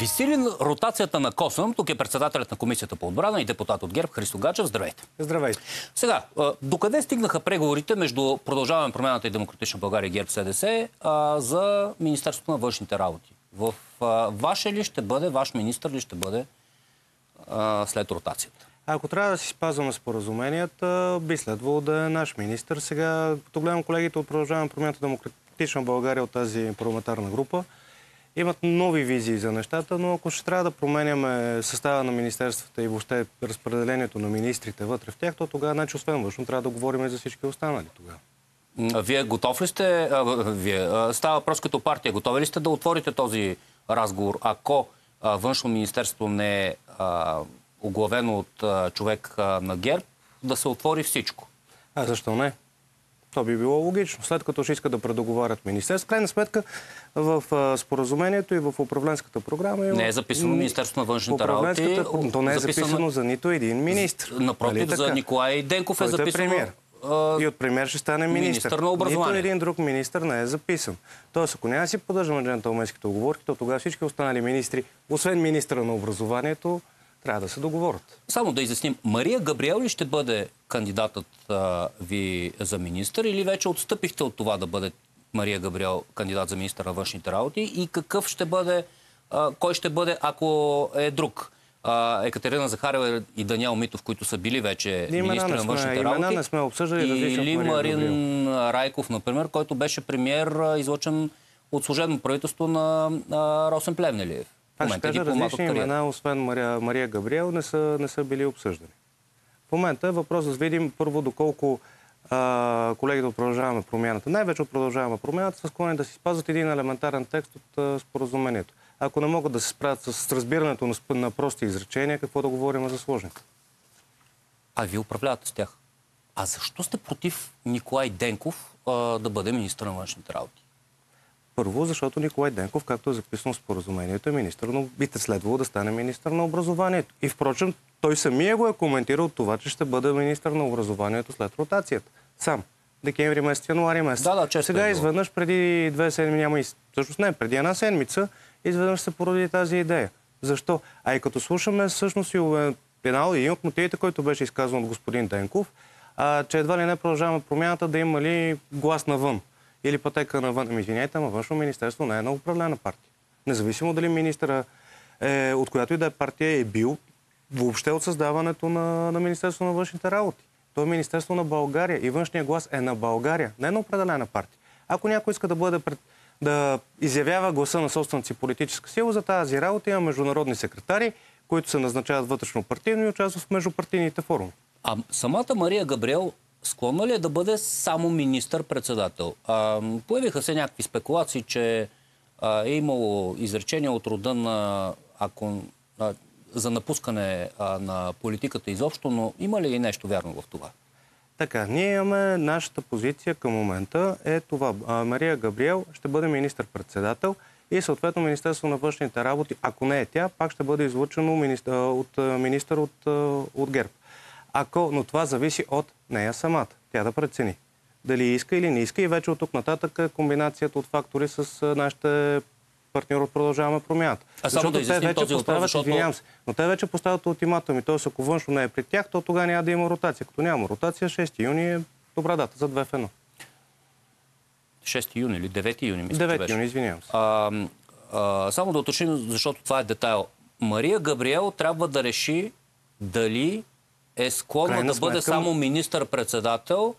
Виси ли ротацията на Косъм? Тук е председателят на комисията по отбрана и депутат от ГЕРБ Христо Гачев. Здравейте. Здравейте. Сега, докъде стигнаха преговорите между Продължаваме промяната и Демократична България и ГЕРБ СДС за Министерството на външните работи? В ваше ли ще бъде, ваш министр ли ще бъде след ротацията? Ако трябва да си спазваме споразуменията, би следвало да е наш министр. Сега, като гледам колегите от Продължаваме промяната Демократична България от тази парламентарна група, имат нови визии за нещата, но ако ще трябва да променяме състава на министерствата и въобще разпределението на министрите вътре в тях, то тогава, значи, освен външно, трябва да говорим и за всички останали тогава. Вие готов ли сте? А, вие, а, става въпрос като партия. Готови ли сте да отворите този разговор, ако а, външно министерство не е оглавено от човек на ГЕРБ, да се отвори всичко? А защо не? То би било логично. След като ще искат да предоговарят министерство, крайна сметка в споразумението и в управленската програма... Не е записано Министерство на външните работи. То не е записано, записано за нито един министр. Напротив, нали за Николай Денков е Който записано... Е премьер. И от премьер ще стане министр. Образование. Нито един друг министр не е записан. Тоест, ако няма си поддържаме джентълменските оговорки, то тогава всички останали министри, освен министра на образованието, трябва да се договорят. Само да изясним, Мария Габриел ли ще бъде кандидатът а, ви за министър или вече отстъпихте от това да бъде Мария Габриел кандидат за министър на външните работи и какъв ще бъде, а, кой ще бъде, ако е друг? А, Екатерина Захарева и Даниел Митов, които са били вече министри на външните работи. Имена не сме обсъждали. Или Марин Райков, например, който беше премьер, излъчен от служебно правителство на, на Росен Плевнелиев. Аз ще кажа различни имена, освен Мария, Мария Габриел, не са, не са били обсъждани. В момента е въпрос да видим първо доколко а, колегите от Продължаваме промяната, най-вече от Продължаваме промяната, са склонни да си спазват един елементарен текст от а, споразумението. Ако не могат да се справят с разбирането на, на прости изречения, какво да говорим за сложните? А вие управлявате с тях. А защо сте против Николай Денков а, да бъде министър на външните работи? Първо, защото Николай Денков, както е записано в споразумението, е министър, но би следвало да стане министър на образованието. И впрочем, той самия го е коментирал това, че ще бъде министър на образованието след ротацията. Сам. Декември месец, януари месец. Да, да, Сега е изведнъж преди две седмици, няма и... Всъщност не, преди една седмица, изведнъж се породи тази идея. Защо? А и като слушаме всъщност и една един от мотивите, който беше изказан от господин Денков, а, че едва ли не продължаваме промяната да има ли глас навън или пътека навън. Ами, извиняйте, ама външно министерство не е на управлена партия. Независимо дали министъра е, от която и да е партия е бил въобще от създаването на, на Министерство на външните работи. То е Министерство на България и външния глас е на България, не на определена партия. Ако някой иска да бъде пред, да изявява гласа на собствената си политическа сила, за тази работа има международни секретари, които се назначават вътрешно партийно и участват в междупартийните форуми. А самата Мария Габриел склонна ли е да бъде само министър-председател? появиха се някакви спекулации, че а, е имало изречения от рода на ако, а, за напускане а, на политиката изобщо, но има ли нещо вярно в това? Така, ние имаме нашата позиция към момента е това. Мария Габриел ще бъде министър-председател и съответно Министерство на външните работи, ако не е тя, пак ще бъде излучено министър, от министър от, от ГЕРБ. Ако, но това зависи от нея самата. Тя да прецени дали иска или не иска и вече от тук нататък комбинацията от фактори с нашите партньори от продължаваме промяната. А само да те вече този поставят, защото... извинявам се, но те вече поставят ултиматуми. Тоест, ако външно не е при тях, то тогава няма да има ротация. Като няма ротация, 6 юни е добра дата за 2 в 1. 6 юни или 9 юни, мисля, 9 юни, извинявам се. А, а, само да уточним, защото това е детайл. Мария Габриел трябва да реши дали е склонна Крайна да бъде само министър-председател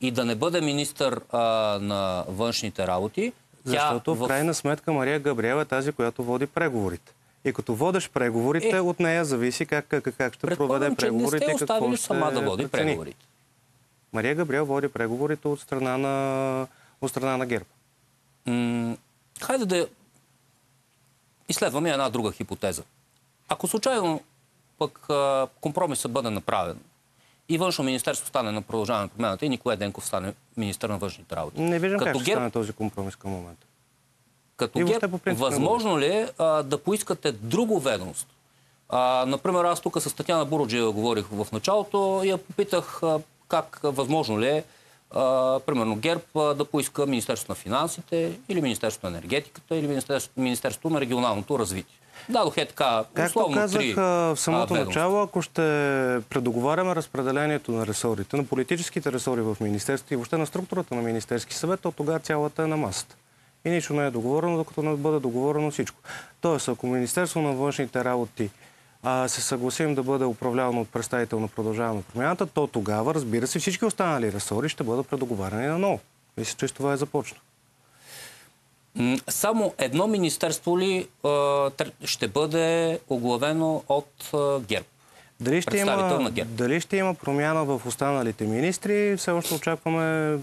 и да не бъде министър а, на външните работи. Защото в крайна сметка Мария Габриела е тази, която води преговорите. И като водиш преговорите, е, от нея зависи как, как, как ще проведе преговорите. Не сте оставили сама да води прецени. преговорите. Мария Габриел води преговорите от страна на, от страна на ГЕРБ. М- хайде да изследваме една друга хипотеза. Ако случайно пък компромисът бъде направен и външно министерство стане на продължаване на промяната и Николай Денков стане министър на външните работи. Не виждам Като как ще стане този компромис към момента. Като ГЕРБ, възможно ли е да поискате друго ведомство? А, например, аз тук с Татьяна Буроджиева говорих в началото и я попитах а, как възможно ли е а, примерно ГЕРБ да поиска Министерство на финансите или Министерство на енергетиката или Министерство, Министерство на регионалното развитие. Дадох е така, Както казах в самото а, начало, ако ще предоговаряме разпределението на ресорите, на политическите ресори в Министерството и въобще на структурата на Министерски съвет, то тогава цялата е на масата. И нищо не е договорено, докато не бъде договорено всичко. Тоест, ако Министерство на външните работи а, се съгласим да бъде управлявано от представител на продължаване промяната, то тогава, разбира се, всички останали ресори ще бъдат предоговаряни на ново. Мисля, че това е започна. Само едно министерство ли ще бъде оглавено от ГЕРБ? Дали ще, има, дали ще има промяна в останалите министри, все още очакваме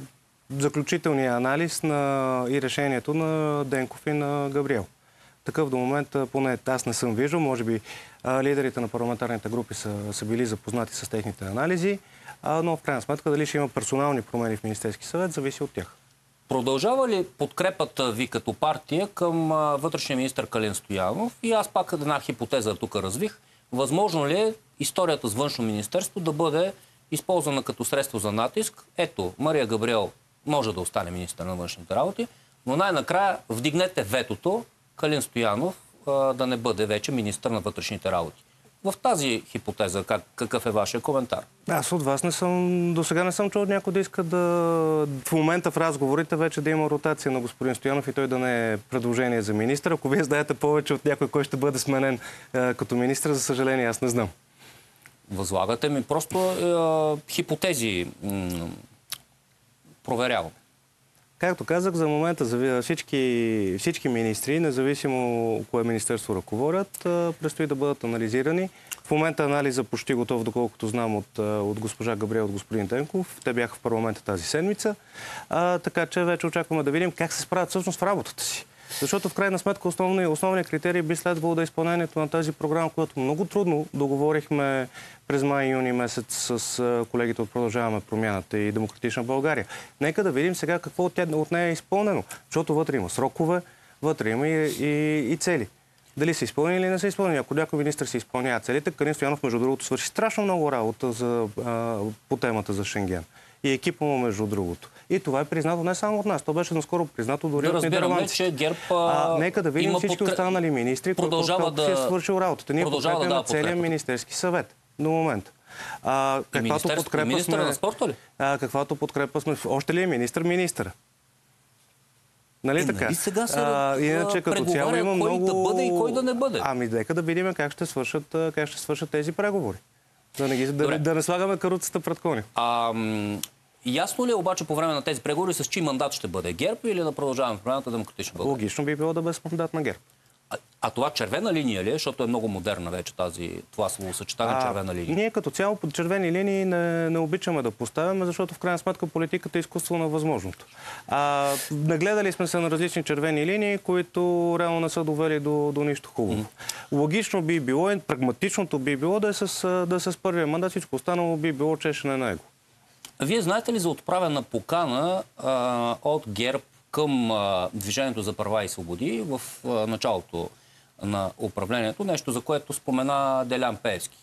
заключителния анализ на, и решението на Денков и на Габриел. Такъв до момента, поне аз не съм виждал, може би лидерите на парламентарните групи са, са били запознати с техните анализи, но в крайна сметка дали ще има персонални промени в Министерски съвет, зависи от тях. Продължава ли подкрепата ви като партия към вътрешния министр Калин Стоянов? И аз пак една хипотеза тук развих. Възможно ли е историята с външно министерство да бъде използвана като средство за натиск? Ето, Мария Габриел може да остане министър на външните работи, но най-накрая вдигнете ветото Калин Стоянов да не бъде вече министър на вътрешните работи. В тази хипотеза, как, какъв е вашия коментар? Аз от вас не съм, до сега не съм чул някой да иска да в момента в разговорите вече да има ротация на господин Стоянов и той да не е предложение за министър. Ако вие знаете повече от някой, кой ще бъде сменен е, като министър, за съжаление аз не знам. Възлагате ми просто е, хипотези. проверявам. Както казах, за момента всички, всички министри, независимо кое министерство ръководят, предстои да бъдат анализирани. В момента анализа почти готов, доколкото знам от, от госпожа Габриел, от господин Тенков. Те бяха в парламента тази седмица. А, така че вече очакваме да видим как се справят всъщност в работата си. Защото в крайна сметка основни, основният критерий би следвало да е изпълнението на тази програма, която много трудно договорихме през май и юни месец с колегите от Продължаваме промяната и Демократична България. Нека да видим сега какво от, от нея е изпълнено, защото вътре има срокове, вътре има и, и, и цели. Дали са изпълнени или не са изпълнени. Ако някой министр се изпълнява целите, Карин Стоянов, между другото, свърши страшно много работа за, а, по темата за Шенген. И екипа му, между другото. И това е признато не само от нас. То беше наскоро признато дори да от нидерландците. че ГЕРБ а, Нека да видим всички подкр... останали министри, продължава да... си е свършил работата. Ние подкрепяме да целият Министерски съвет до момента. А, каквато подкрепа сме, на спорта ли? А, каквато подкрепа сме... Още ли е министър? Министър. Нали е, така? Нали сега се а, иначе като цяло има кой много... да бъде и кой да не бъде. Ами, нека да видим как ще свършат, как ще свършат тези преговори. Да не, ги, да, да не слагаме каруцата пред кони. А, Ясно ли е обаче по време на тези преговори с чи мандат ще бъде ГЕРБ или да продължаваме в промяната демократична България? Логично би било да без мандат на ГЕРБ. А, а това червена линия ли е? Защото е много модерна вече тази, това словосъчетание червена линия. Ние като цяло под червени линии не, не обичаме да поставяме, защото в крайна сметка политиката е изкуство на възможното. А, нагледали сме се на различни червени линии, които реално не са довели до, до нищо хубаво. Mm-hmm. Логично би било и прагматичното би било да е с, да е с първия мандат, всичко останало би било чешене на него. Вие знаете ли за отправена покана а, от ГЕРБ към а, Движението за права и свободи в а, началото на управлението, нещо за което спомена Делян Пески?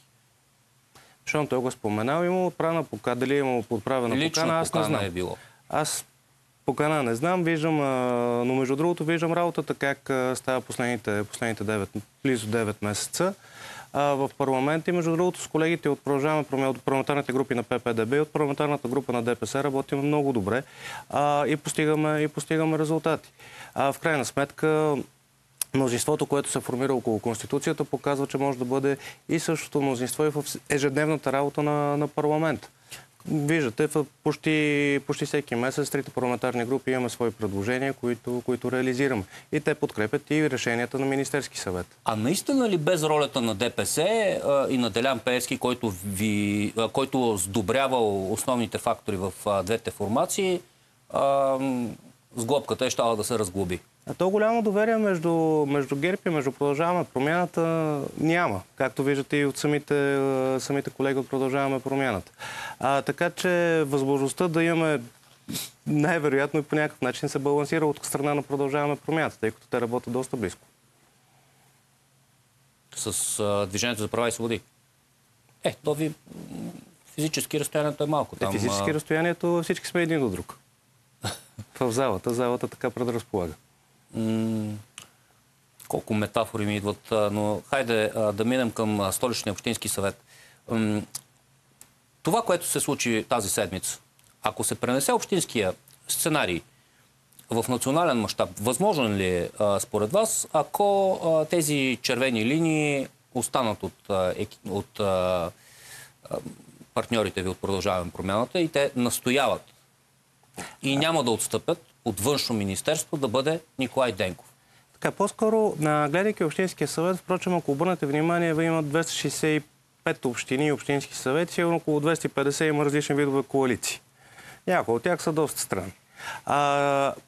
Защото той го споменал, има отправена покана. Дали е има отправена Лично покана, аз не знам. е било. Аз покана не знам, виждам, а, но между другото виждам работата как става последните, последните 9, близо 9 месеца в парламент. И между другото с колегите от Продължаваме от парламентарните групи на ППДБ и от парламентарната група на ДПС работим много добре а, и, постигаме, и постигаме резултати. А, в крайна сметка мнозинството, което се формира около Конституцията, показва, че може да бъде и същото мнозинство и в ежедневната работа на, на парламент. Виждате, почти, почти всеки месец трите парламентарни групи имаме свои предложения, които, които реализираме. И те подкрепят и решенията на Министерски съвет. А наистина ли без ролята на ДПС и на Делян Пески, който, ви, който сдобрява основните фактори в двете формации, а, сглобката е щала да се разглоби? То голямо доверие между, между ГЕРБ и между Продължаваме промяната няма. Както виждате и от самите, самите колеги от Продължаваме промяната. А, така че възможността да имаме най-вероятно и по някакъв начин се балансира от страна на Продължаваме промяната, тъй като те работят доста близко. С а, Движението за права и свободи? Е, то ви физически разстоянието е малко. Там, е, физически разстоянието всички сме един до друг. в залата. Залата така предразполага. Колко метафори ми идват, но хайде да минем към столичния общински съвет. Това, което се случи тази седмица, ако се пренесе общинския сценарий в национален мащаб, възможен ли е според вас, ако тези червени линии останат от, от партньорите ви от Продължаване промяната и те настояват и няма да отстъпят от външно министерство да бъде Николай Денков. Така, по-скоро, гледайки Общинския съвет, впрочем, ако обърнете внимание, ви има 265 общини и общински съвети, сигурно около 250 има различни видове коалиции. Някои от тях са доста странни.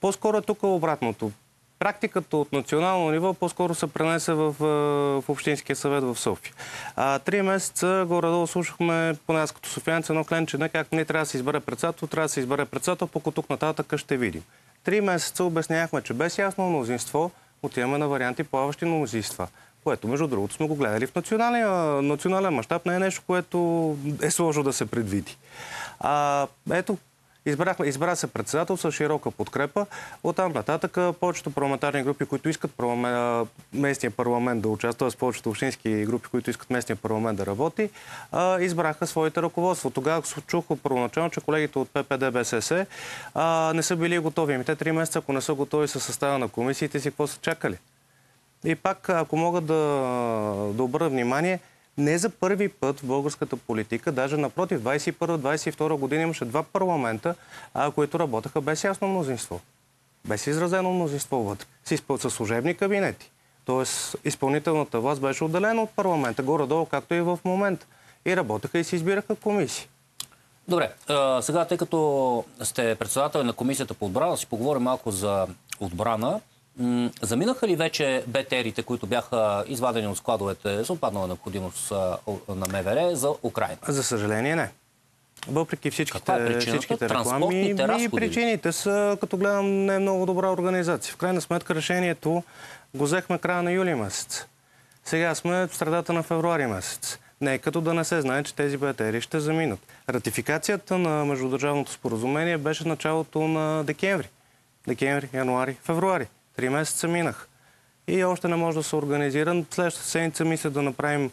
По-скоро е тук обратното. Практиката от национално ниво по-скоро се пренесе в, в Общинския съвет в София. А, три месеца горе-долу слушахме, поне аз като софиянец, едно кленче, не как не трябва да се избере председател, трябва да се избере председател, поко тук нататък ще видим. Три месеца обяснявахме, че без ясно мнозинство отиваме на варианти плаващи мнозинства което между другото сме го гледали в национален мащаб, не е нещо, което е сложно да се предвиди. А, ето, Избрахме, избра се председател с широка подкрепа. Оттам нататък повечето парламентарни групи, които искат парламент, местния парламент да участва, с повечето общински групи, които искат местния парламент да работи, избраха своите ръководства. Тогава чух първоначално, че колегите от ППД БСС не са били готови. Ами те три месеца, ако не са готови с състава на комисиите си, какво са чакали? И пак, ако мога да, да обърна внимание, не за първи път в българската политика, даже напротив, 21-22 година имаше два парламента, а, които работеха без ясно мнозинство. Без изразено мнозинство вътре. С служебни кабинети. Тоест, изпълнителната власт беше отделена от парламента, горе-долу, както и в момента. И работеха и се избираха комисии. Добре, сега, тъй като сте председател на комисията по отбрана, си поговорим малко за отбрана. Заминаха ли вече БТРите, които бяха извадени от складовете за отпаднала необходимост на МВР за Украина? За съжаление не. Въпреки всичките, е всичките реклами и причините са, като гледам, не е много добра организация. В крайна сметка решението го взехме края на юли месец. Сега сме в средата на февруари месец. Не е като да не се знае, че тези БТРи ще заминат. Ратификацията на междудържавното споразумение беше началото на декември. Декември, януари, февруари. Три месеца минах. И още не може да се организира. Следващата седмица мисля да направим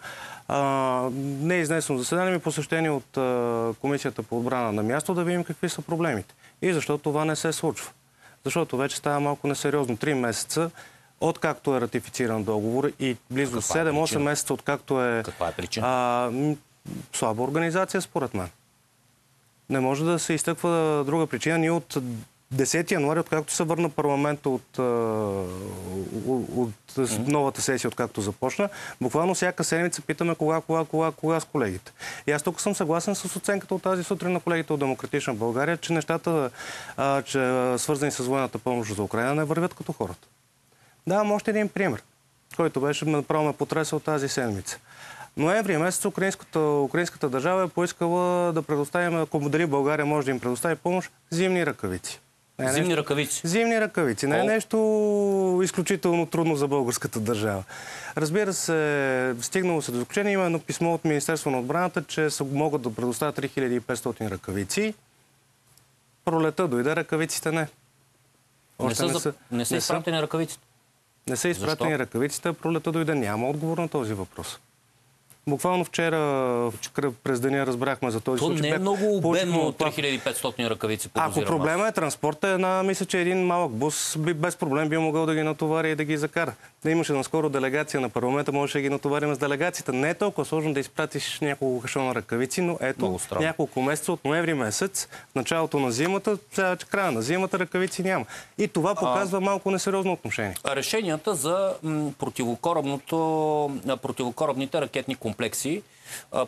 а, не изнесено заседание, ми посещение от а, Комисията по отбрана на място, да видим какви са проблемите. И защо това не се случва. Защото вече става малко несериозно. Три месеца откакто е ратифициран договор и близо 7-8 е месеца откакто е... Каква е причина? слаба организация, според мен. Не може да се изтъква друга причина. Ние от 10 януари, откакто се върна парламента от, от, от новата сесия, откакто започна, буквално всяка седмица питаме кога, кога, кога, кога с колегите. И аз тук съм съгласен с оценката от тази сутрин на колегите от Демократична България, че нещата, а, че, свързани с военната помощ за Украина, не вървят като хората. Давам още един пример, който беше направо ме потреса от тази седмица. Ноември месец украинската, украинската държава е поискала да предоставим, ако дали България може да им предостави помощ, зимни ръкавици. Не, Зимни нещо... ръкавици. Зимни ръкавици. Не е нещо изключително трудно за българската държава. Разбира се, стигнало се до заключение. Има едно писмо от Министерство на отбраната, че могат да предоставят 3500 ръкавици. Пролета дойде, ръкавиците не. Още не са, не са, не са изпратени ръкавиците. Не са изпратени Защо? ръкавиците, пролета дойде. Няма отговор на този въпрос. Буквално вчера през деня разбрахме за този То случай. То не е много обемно 3500 ръкавици Ако проблема е транспорта, една, мисля, че един малък бус би, без проблем би могъл да ги натовари и да ги закара. Да имаше наскоро делегация на парламента, може да ги натоварим с делегацията. Не е толкова сложно да изпратиш няколко кашона ръкавици, но ето няколко месеца от ноември месец, началото на зимата, сега края на зимата ръкавици няма. И това показва а, малко несериозно отношение. Решенията за противокорабните ракетни комплекси,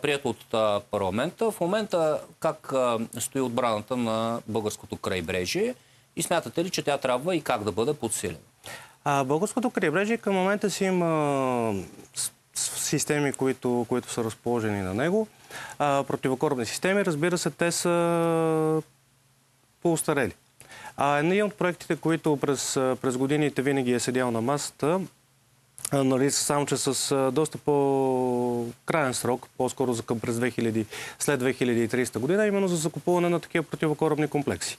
прието от парламента. В момента как стои отбраната на българското крайбрежие и смятате ли, че тя трябва и как да бъде подсилена? А, българското крайбрежие към момента си има системи, които, които са разположени на него. А, противокорабни системи, разбира се, те са по-устарели. А един от проектите, които през, през годините винаги е седял на масата, Нали, само, че с доста по-крайен срок, по-скоро за към през 2000, след 2030 година, именно за закупуване на такива противокорабни комплекси.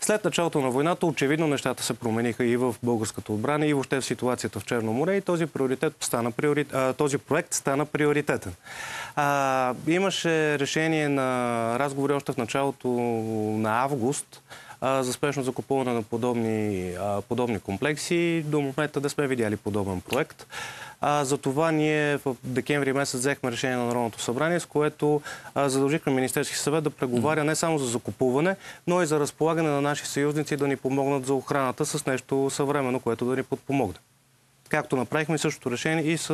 След началото на войната, очевидно нещата се промениха и в българската отбрана, и въобще в ситуацията в Черно море, и този, приоритет стана приорит... този проект стана приоритетен. А, имаше решение на разговори още в началото на август, а, за спешно закупуване на подобни, а, подобни комплекси. До момента да сме видяли подобен проект. А, за това ние в декември месец взехме решение на Народното събрание, с което а, задължихме Министерски съвет да преговаря не само за закупуване, но и за разполагане на наши съюзници да ни помогнат за охраната с нещо съвременно, което да ни подпомогне. Както направихме същото решение и с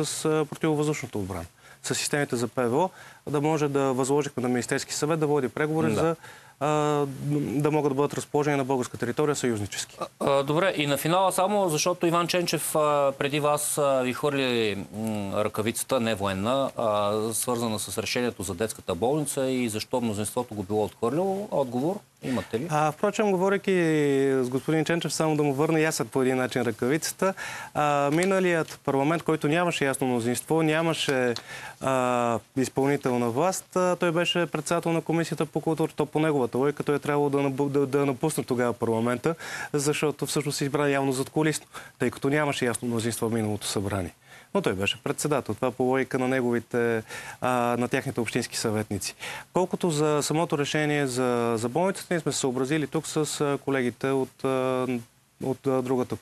противовъздушната отбрана. С системите за ПВО, да може да възложихме на Министерски съвет да води преговори Да. за да могат да бъдат разположени на българска територия съюзнически. Добре, и на финала само, защото Иван Ченчев преди вас ви хвърли ръкавицата, не военна, свързана с решението за детската болница и защо мнозинството го било отхвърлило. Отговор имате ли? А, впрочем, говоряки с господин Ченчев, само да му върна и по един начин ръкавицата. А, миналият парламент, който нямаше ясно мнозинство, нямаше а, изпълнителна власт, а, той беше председател на комисията по култура. То по неговата логика той е трябвало да, да, да напусне тогава парламента, защото всъщност се избра явно зад колисно, тъй като нямаше ясно мнозинство в миналото събрание. Но той беше председател. Това по логика на неговите, а, на тяхните общински съветници. Колкото за самото решение за, за болницата, ние сме се съобразили тук с колегите от, от, другата,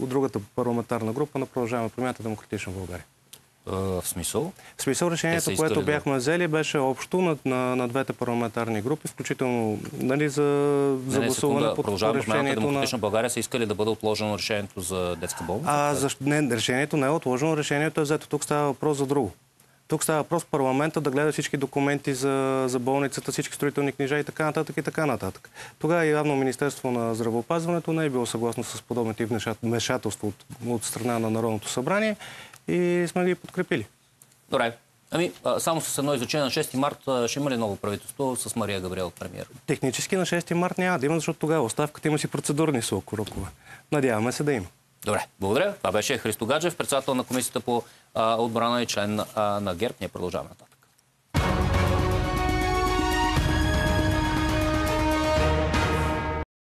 от другата парламентарна група на Продължаваме промяната Демократична България. В смисъл? В смисъл решението, което бяхме взели, беше общо на, на, на двете парламентарни групи, включително нали, за, за Не, не, гласуване секунда. по, по Продължаваме промяната решението на... Демократична България са искали да бъде отложено решението за детска болница. А, защо, не, решението не е отложено, решението е взето. Тук става въпрос за друго. Тук става въпрос парламента да гледа всички документи за, за болницата, всички строителни книжа и така нататък и така нататък. Тогава явно Министерство на здравеопазването не е било съгласно с подобен тип вмешат- вмешателство от, от страна на Народното събрание и сме ги подкрепили. Добре. Ами, само с едно изречение на 6 март ще има ли ново правителство с Мария Габриел премьер? Технически на 6 март няма да има, защото тогава оставката има си процедурни срокове. Надяваме се да има. Добре, благодаря. Това беше Христо Гаджев, председател на комисията по а, отбрана и член а, на ГЕРБ. Ние продължаваме нататък.